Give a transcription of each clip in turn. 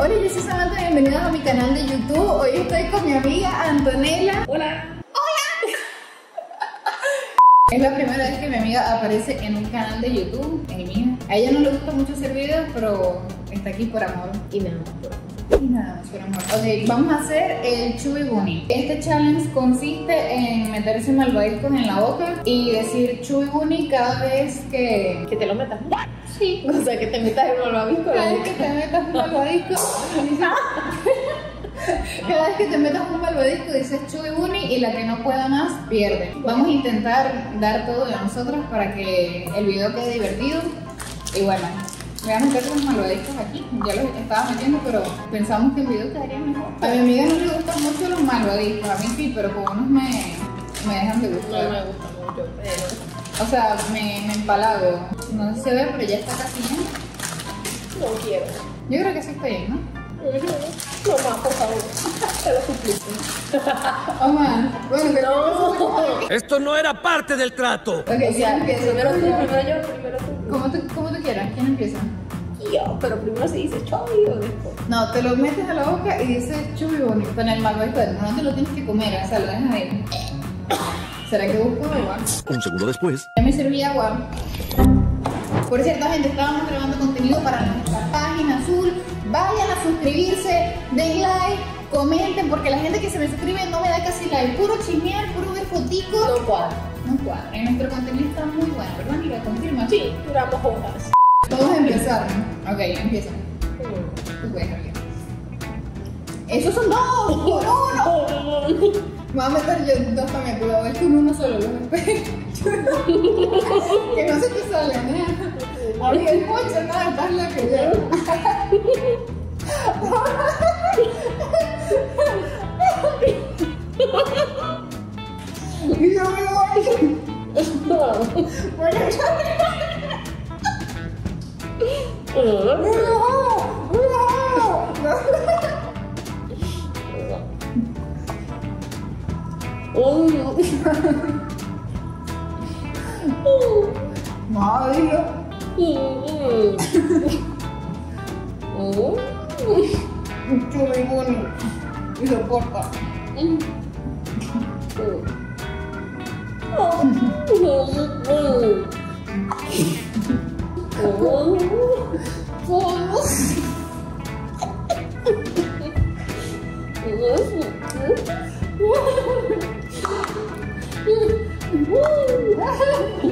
Hola, yo soy Samantha, bienvenidos a mi canal de YouTube. Hoy estoy con mi amiga Antonella. Hola. Es la primera vez que mi amiga aparece en un canal de YouTube, en el mío. A ella no le gusta mucho hacer videos, pero está aquí por amor. Y nada más por Y nada más por amor. Ok, vamos a hacer el Chubby Bunny. Este challenge consiste en meterse malvaviscos en la boca y decir Chubby Bunny cada vez que... Que te lo metas. ¿No? Sí. O sea, que te metas en un malvavisco. Cada vez que te metas un malvadisco, dices- cada vez que te metas un malvadisco dices Chubby Bunny y la que no pueda más pierde. Vamos a intentar dar todo de nosotros para que el video quede divertido. Y bueno, voy a meter los malvadiscos aquí. Ya los estaba metiendo, pero pensamos que el video quedaría mejor. A mi amiga no le gustan mucho los malvadiscos, a mí sí, pero con unos me, me dejan de No gustar. me gusta mucho, pero O sea, me, me empalago. No sé si se ve, pero ya está casi bien. no quiero. Yo creo que sí está bien, ¿no? No más, por favor. Te lo suplico. Oh, man. Bueno, que No. Esto no era parte del trato. Ok, O ¿quién sea, empieza? primero tú, primero yo, primero tú. Como tú, como tú quieras, ¿quién empieza? Yo, pero primero se dice choy o después. No, te lo metes a la boca y dices chubi bonito con el dentro. No te lo tienes que comer, o sea, lo dejas ahí. ¿Será que busco agua? Un segundo después. Ya me serví agua. Por cierto, gente, estábamos grabando contenido para nuestra página azul. Vayan a suscribirse, den like, comenten, porque la gente que se me suscribe no me da casi like. Puro chismear, puro ver foticos. No cuadra. No cuadra. Y nuestro contenido está muy bueno, ¿verdad, amiga? Confirma. Sí, duramos horas. Vamos a empezar. Ok, empieza. Tú puedes, amiga. Esos son dos, por uno. Me voy a meter yo dos también, pero es con uno solo, los espejos. que no se te salen, ¿eh? 어디갈곳이없나 요? Amiga, el pocho, nada, estás loca ya. Y yo me voy. Bueno, Madre, chulo y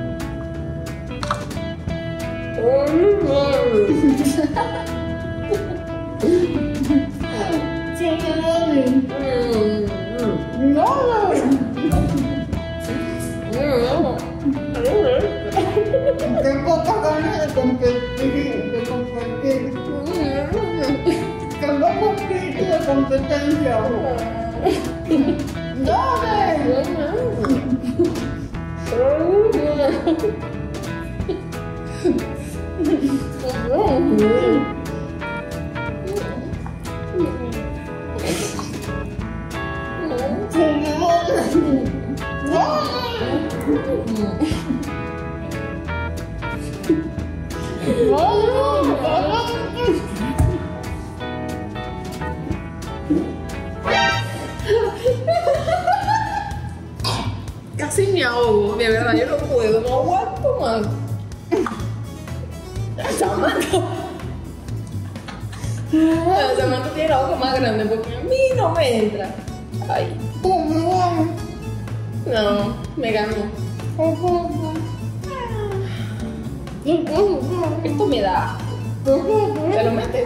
soporta. Ah, todo se coge diferente, ¿no? Muéstralo por un lado, no que. No, muéstralo. Muéstralo. Sí, mami. No, no. Tengo pocas ganas de competir, de competir. Tengo poquito de competencia. ¡Dale! Casi me ahogo, de verdad, yo no puedo, no aguanto más. Samantha tiene la boca más grande porque a mí no me entra. Ay, no, me ganó. Esto me da. ¿Te lo metes?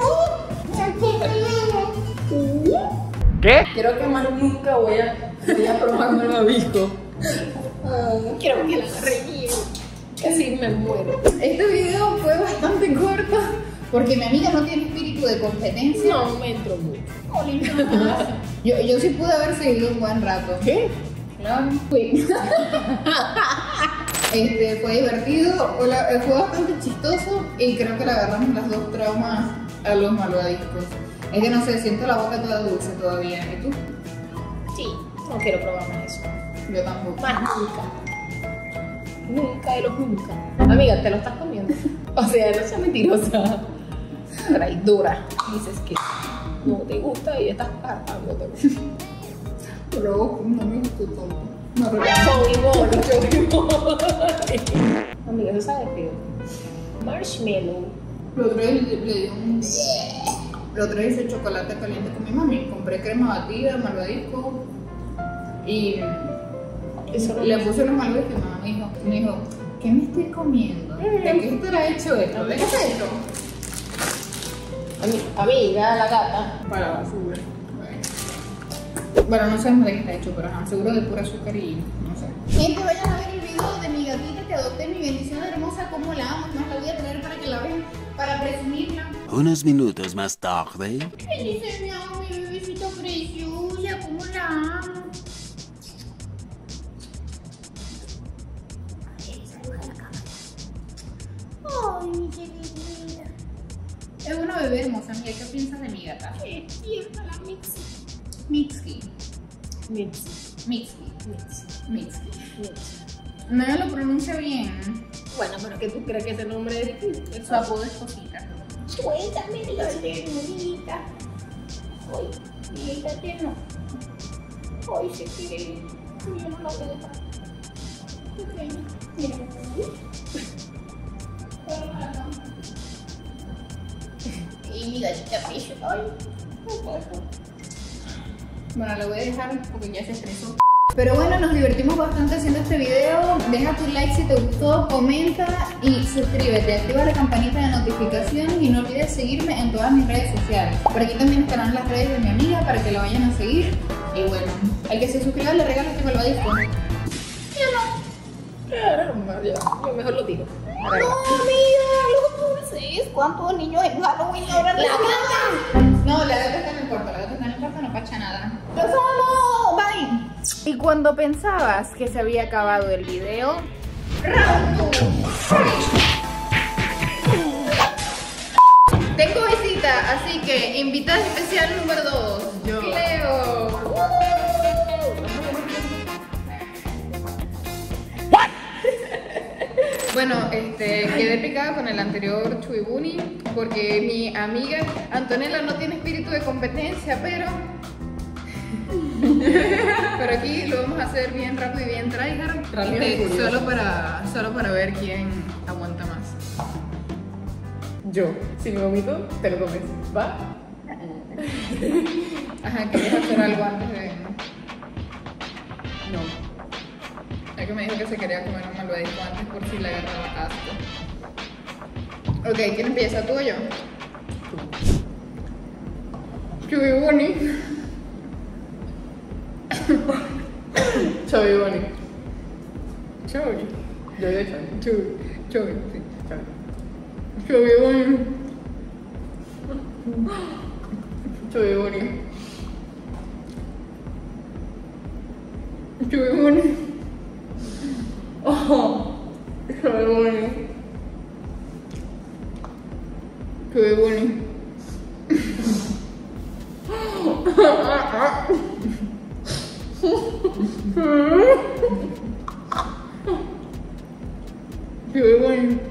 ¿Qué? Creo que más nunca voy a, voy a probar el babisco. Quiero que la bien. Casi me muero. Este video fue bastante corto Porque mi amiga no tiene espíritu de competencia. No me entró mucho. Yo, yo sí pude haber seguido un buen rato. ¿Qué? Claro. Fui. Este, fue divertido, fue bastante chistoso y creo que le agarramos las dos traumas a los malvadiscos. Es que no sé, siento la boca toda dulce todavía. ¿Y tú? Sí, no quiero probar más eso. Yo tampoco. Más nunca. Nunca de los nunca. Amiga, te lo estás comiendo. O sea, no seas mentirosa. Traidora. Dices que no te gusta y estás hartándote. Pero no me gustó tanto. No mori. Amiga, eso sabe feo. Marshmallow. Lo otro día le, di un. Lo otro día hice chocolate caliente con mi mami. Compré crema batida, malvadisco y Eso le puse los malvadiscos y mi mamá me dijo, me dijo, ¿qué me estoy comiendo? ¿De qué estará hecho esto? ¿De qué es esto? Ami- Amiga, la gata. Para la basura. Bueno, no sabemos de qué está hecho, pero ajá, seguro de pura azúcar y no sé. Gente, vayan a ver el video de mi gatita que adopté, mi bendición hermosa, cómo la amo. Más la voy a traer para que la vean, para presumirla. Unos minutos más tarde. ¿Qué dice mi amo, Es una bebé hermosa, amiga. ¿Qué piensas de mi gata? Qué tierna la. Mixi. Mixki. Mixi. Mixki. Mixi. No lo pronuncia bien. Bueno, pero que tú crees que ese nombre es. Su apodo es Cosita. Suéltame la ternurita. Ay, mira, tierno. Ay, se quiere. Yo no la voy a dejar. Pequeña. Mira. Mi. Ay, Bueno, lo voy a dejar porque ya se estresó. Pero bueno, nos divertimos bastante haciendo este video. Deja tu like si te gustó, comenta y suscríbete. Activa la campanita de notificaciones y no olvides seguirme en todas mis redes sociales. Por aquí también estarán las redes de mi amiga para que la vayan a seguir. Y bueno, al que se suscriba le regalo este malvadisco. Claro, ya. Yo mejor lo tiro. No, amiga, dulces. ¿Cuántos niños en Halloween ahora la gata? No, la gata está en el cuarto, la gata está en el cuarto, no pacha nada. ¡Los amo! Bye. Y cuando pensabas que se había acabado el video, round Tengo visita, así que invitada especial número 2. Yo. Cleo. Bueno, este, quedé picada con el anterior Chuibuni porque mi amiga Antonella no tiene espíritu de competencia, pero. pero aquí lo vamos a hacer bien rápido y bien tryhard. Este, solo, para, solo para ver quién aguanta más. Yo, si me vomito, te lo comes. ¿Va? Ajá, querías hacer algo antes de. No. Es que me dijo que se quería comer un malvadisco antes por si le agarraba asco. Ok, ¿quién empieza? ¿Tú o yo? Chuibuni. Chubby Bunny. Chuy. Yo de Chubby. Chuy. Chuy, sí. Chubby. Chuibuni. Chubby Bunny. Chuibuni. Oh. Chubby Bunny. Chuibuni.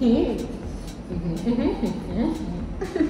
Chuibuni. Mana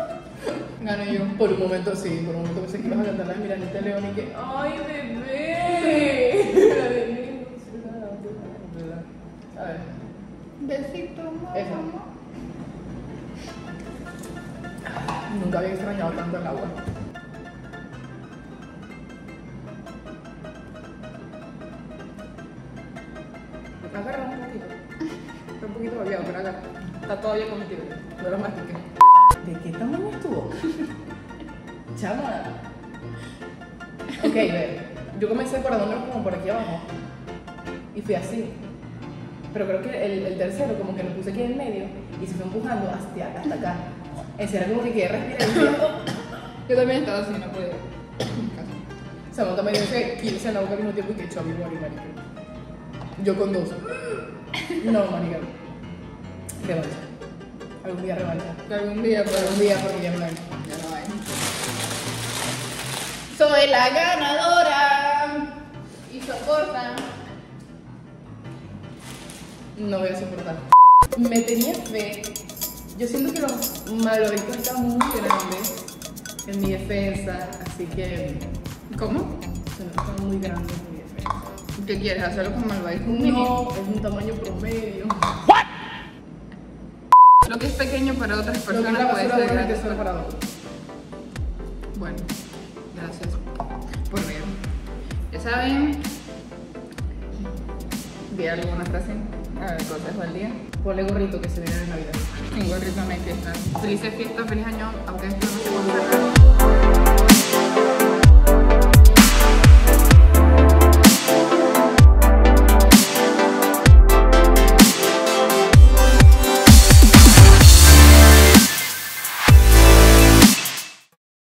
No, yo. Por un momento sí, por un momento pensé que ibas a cantar la de Miranita León y que ¡Ay, bebé! A ver, Besito, mamá. Eso. nunca había extrañado tanto el agua. Agarra un poquito. Está un poquito babeado, pero agarra. Está todavía comestible. No lo mastiqué. ¿De qué tamaño? Chama. Ok, ve. Yo comencé por donde como por aquí abajo. Y fui así. Pero creo que el, el tercero como que lo puse aquí en medio y se fue empujando hasta, hasta acá. Ese era como que quedé respirando. Yo también estaba así, no podía. Se monta medio ese 15 en la boca al mismo tiempo y que echó a mi marica. Yo con dos. No, marica. Revancha. Algún día revancha. Algún día, pero Algún día porque ya no hay. ya no hay. Soy la ganadora. Y soporta. No voy a soportar. Me tenía fe. Yo siento que los malvaviscos están muy grandes en mi defensa, así que ¿Cómo? están muy grandes en mi defensa. ¿Qué quieres? ¿Hacerlo con malvavisco? No, es un tamaño promedio. Lo que es pequeño para otras personas puede ser grande. para otros. Bueno, gracias por ver. Ya saben, vi alguna frase, a ver, consejo del día. Ponle gorrito que se viene de Navidad. Tengo el ritmo de fiesta. Felices fiestas, feliz año, aunque esto no se.